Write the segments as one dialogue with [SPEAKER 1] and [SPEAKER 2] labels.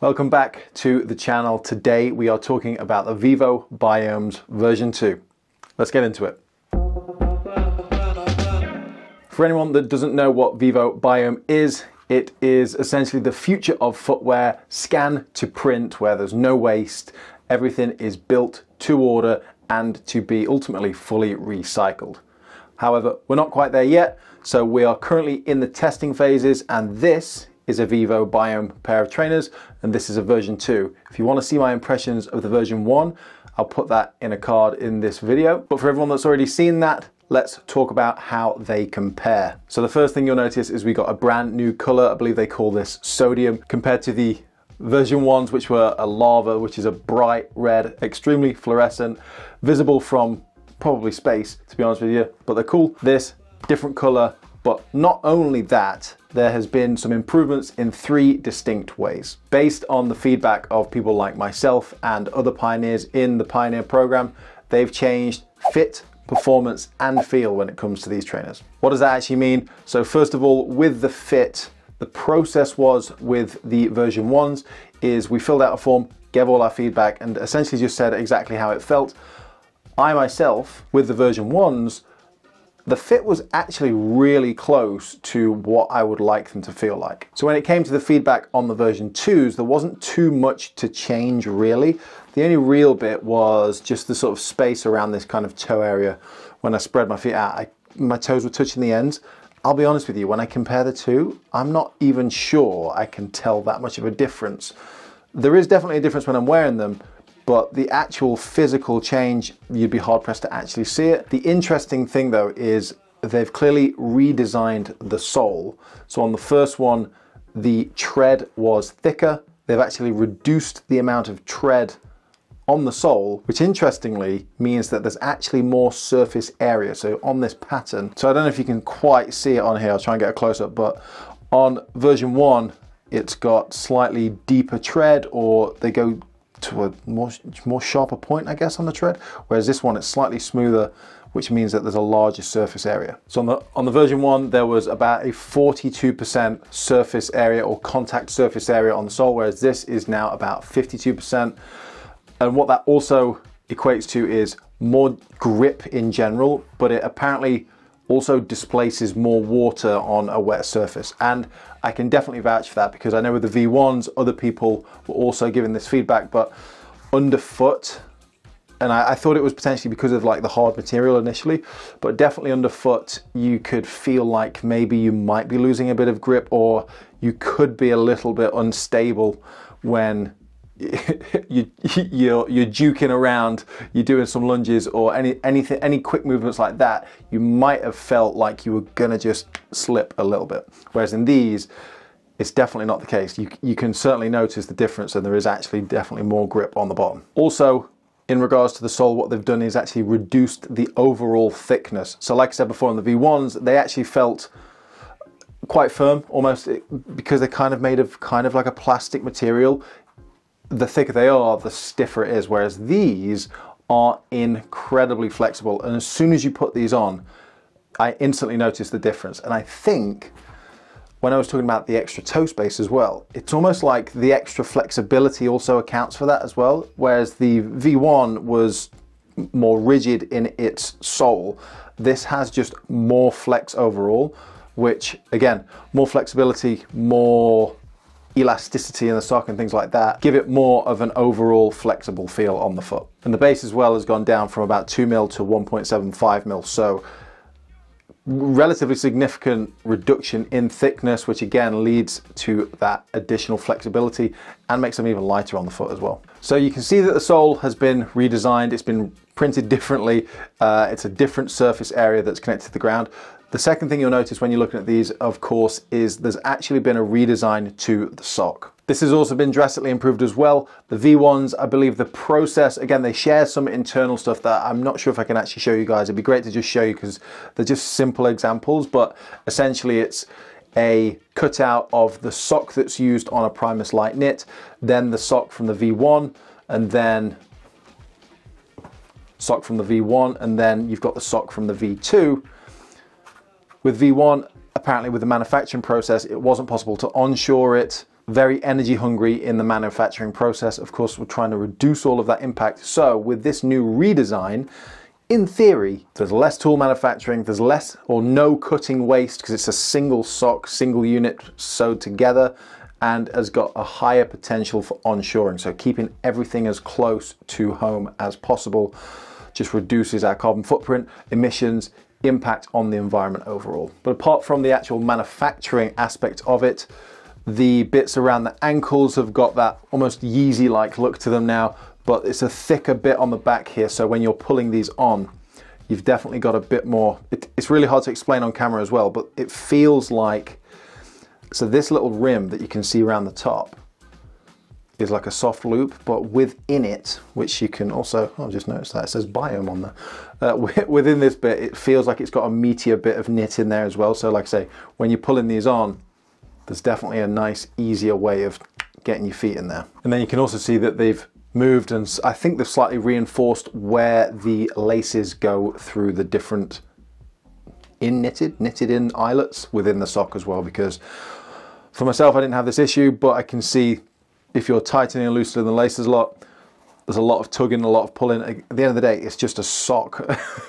[SPEAKER 1] Welcome back to the channel. Today we are talking about the VivoBiomes version 2. Let's get into it. For anyone that doesn't know what VivoBiome is, it is essentially the future of footwear, scan to print, where there's no waste. Everything is built to order and to be ultimately fully recycled. However, we're not quite there yet, so we are currently in the testing phases, and this is a VivoBiome pair of trainers, and this is a version 2. If you want to see my impressions of the version 1, I'll put that in a card in this video. But for everyone that's already seen that, let's talk about how they compare. So the first thing you'll notice is we got a brand new color. I believe they call this sodium compared to the version ones, which were a lava, which is a bright red, extremely fluorescent, visible from probably space, to be honest with you, but they're cool. This different color, but not only that, there has been some improvements in three distinct ways. Based on the feedback of people like myself and other pioneers in the Pioneer program, they've changed fit, performance, and feel when it comes to these trainers. What does that actually mean? So first of all, with the fit, the process was with the version ones is we filled out a form, gave all our feedback, and essentially just said exactly how it felt. I myself, with the version ones, the fit was actually really close to what I would like them to feel like. So when it came to the feedback on the version 2s, there wasn't too much to change really. The only real bit was just the sort of space around this kind of toe area. When I spread my feet out, I, my toes were touching the ends. I'll be honest with you, when I compare the two, I'm not even sure I can tell that much of a difference. There is definitely a difference when I'm wearing them, but the actual physical change, you'd be hard pressed to actually see it. The interesting thing though is they've clearly redesigned the sole. So on the first one, the tread was thicker. They've actually reduced the amount of tread on the sole, which interestingly means that there's actually more surface area. So on this pattern, so I don't know if you can quite see it on here, I'll try and get a close up, but on version one, it's got slightly deeper tread or they go to a more, more sharper point, I guess, on the tread. Whereas this one, it's slightly smoother, which means that there's a larger surface area. So on the, on the version one, there was about a 42% surface area or contact surface area on the sole, whereas this is now about 52%. And what that also equates to is more grip in general, but it apparently also displaces more water on a wet surface. And I can definitely vouch for that because I know with the V1s, other people were also giving this feedback, but underfoot, and I, I, thought it was potentially because of like the hard material initially, but definitely underfoot, you could feel like maybe you might be losing a bit of grip or you could be a little bit unstable when you, you're, you're juking around, you're doing some lunges or any anything, any quick movements like that, you might have felt like you were gonna just slip a little bit. Whereas in these, it's definitely not the case. You, you can certainly notice the difference and there is actually definitely more grip on the bottom. Also, in regards to the sole, what they've done is actually reduced the overall thickness. So like I said before on the V1s, they actually felt quite firm almost because they're kind of made of kind of like a plastic material the thicker they are, the stiffer it is. Whereas these are incredibly flexible. And as soon as you put these on, I instantly noticed the difference. And I think when I was talking about the extra toe space as well, it's almost like the extra flexibility also accounts for that as well. Whereas the V1 was more rigid in its sole, this has just more flex overall, which again, more flexibility, more elasticity in the sock and things like that, give it more of an overall flexible feel on the foot. And the base as well has gone down from about 2 mil to 1.75 mil, so relatively significant reduction in thickness, which again leads to that additional flexibility and makes them even lighter on the foot as well. So you can see that the sole has been redesigned, it's been printed differently, uh, it's a different surface area that's connected to the ground. The second thing you'll notice when you're looking at these, of course, is there's actually been a redesign to the sock. This has also been drastically improved as well. The V1s, I believe the process, again, they share some internal stuff that I'm not sure if I can actually show you guys. It'd be great to just show you because they're just simple examples, but essentially it's a cutout of the sock that's used on a Primus Lite Knit, then the sock from the V1, and then sock from the V1, and then you've got the sock from the V2, with V1, apparently with the manufacturing process, it wasn't possible to onshore it very energy hungry in the manufacturing process. Of course, we're trying to reduce all of that impact. So with this new redesign, in theory, there's less tool manufacturing, there's less or no cutting waste because it's a single sock, single unit sewed together and has got a higher potential for onshoring. So keeping everything as close to home as possible just reduces our carbon footprint, emissions, impact on the environment overall. But apart from the actual manufacturing aspect of it, the bits around the ankles have got that almost Yeezy-like look to them now, but it's a thicker bit on the back here. So when you're pulling these on, you've definitely got a bit more, it, it's really hard to explain on camera as well, but it feels like, so this little rim that you can see around the top is like a soft loop, but within it, which you can also, I'll just noticed that it says biome on there. Uh, within this bit, it feels like it's got a meatier bit of knit in there as well. So like I say, when you're pulling these on, there's definitely a nice, easier way of getting your feet in there. And then you can also see that they've moved and I think they've slightly reinforced where the laces go through the different in knitted, knitted in eyelets within the sock as well because for myself I didn't have this issue but I can see if you're tightening and loosening the laces a lot there's a lot of tugging, a lot of pulling. At the end of the day, it's just a sock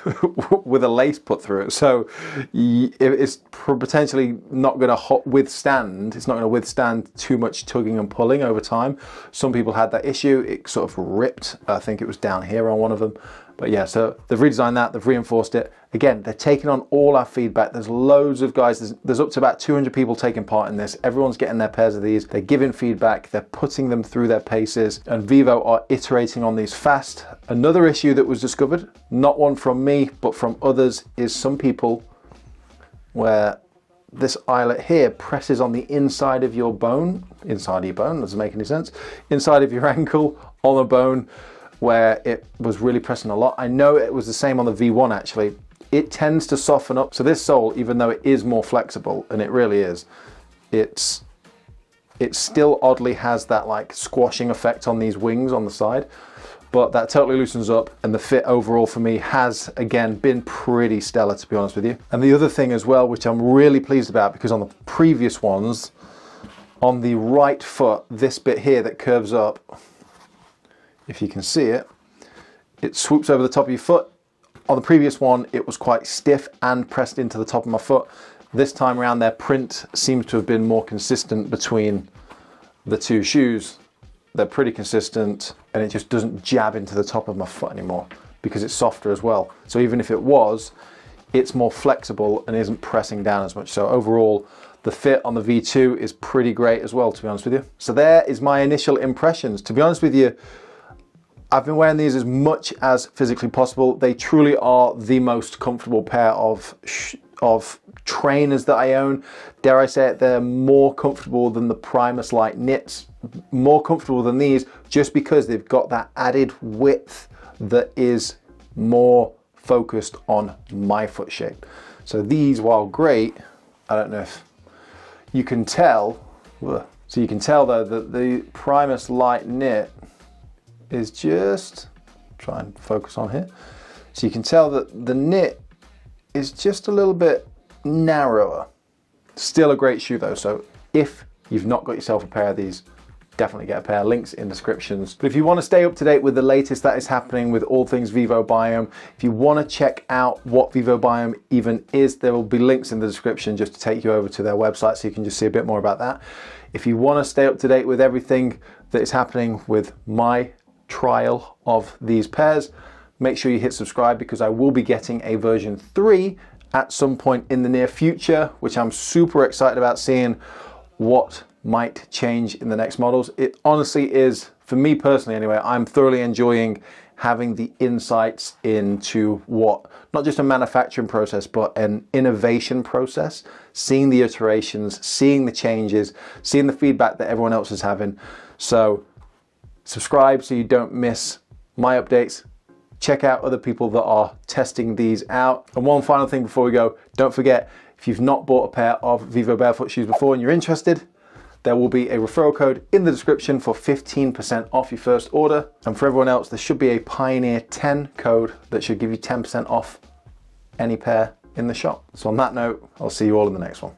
[SPEAKER 1] with a lace put through it. So it's potentially not going to withstand, it's not going to withstand too much tugging and pulling over time. Some people had that issue. It sort of ripped. I think it was down here on one of them. But yeah, so they've redesigned that, they've reinforced it. Again, they're taking on all our feedback. There's loads of guys, there's, there's, up to about 200 people taking part in this. Everyone's getting their pairs of these. They're giving feedback, they're putting them through their paces, and Vivo are iterating on these fast. Another issue that was discovered, not one from me, but from others, is some people where this eyelet here presses on the inside of your bone, inside of your bone, doesn't make any sense, inside of your ankle, on a bone where it was really pressing a lot. I know it was the same on the V1 actually. It tends to soften up. So this sole, even though it is more flexible, and it really is, it's it still oddly has that like squashing effect on these wings on the side but that totally loosens up and the fit overall for me has again been pretty stellar to be honest with you and the other thing as well which i'm really pleased about because on the previous ones on the right foot this bit here that curves up if you can see it, it swoops over the top of your foot. On the previous one, it was quite stiff and pressed into the top of my foot. This time around, their print seems to have been more consistent between the two shoes. They're pretty consistent and it just doesn't jab into the top of my foot anymore because it's softer as well. So even if it was, it's more flexible and isn't pressing down as much. So overall, the fit on the V2 is pretty great as well, to be honest with you. So there is my initial impressions. To be honest with you, I've been wearing these as much as physically possible. They truly are the most comfortable pair of of trainers that I own. Dare I say it, they're more comfortable than the Primus Lite knits, more comfortable than these just because they've got that added width that is more focused on my foot shape. So these, while great, I don't know if you can tell, so you can tell though that the Primus Lite knit is just, try and focus on here. So you can tell that the knit is just a little bit narrower. Still a great shoe though, so if you've not got yourself a pair of these, definitely get a pair. Links in descriptions. But if you want to stay up to date with the latest that is happening with all things VivoBiome, if you want to check out what VivoBiome even is, there will be links in the description just to take you over to their website so you can just see a bit more about that. If you want to stay up to date with everything that is happening with my trial of these pairs. Make sure you hit subscribe because I will be getting a version 3 at some point in the near future, which I'm super excited about seeing what might change in the next models. It honestly is, for me personally anyway, I'm thoroughly enjoying having the insights into what, not just a manufacturing process, but an innovation process, seeing the iterations, seeing the changes, seeing the feedback that everyone else is having. So subscribe so you don't miss my updates. Check out other people that are testing these out. And one final thing before we go, don't forget, if you've not bought a pair of Vivo Barefoot shoes before and you're interested, there will be a referral code in the description for 15% off your first order. And for everyone else, there should be a Pioneer 10 code that should give you 10% off any pair in the shop. So on that note, I'll see you all in the next one.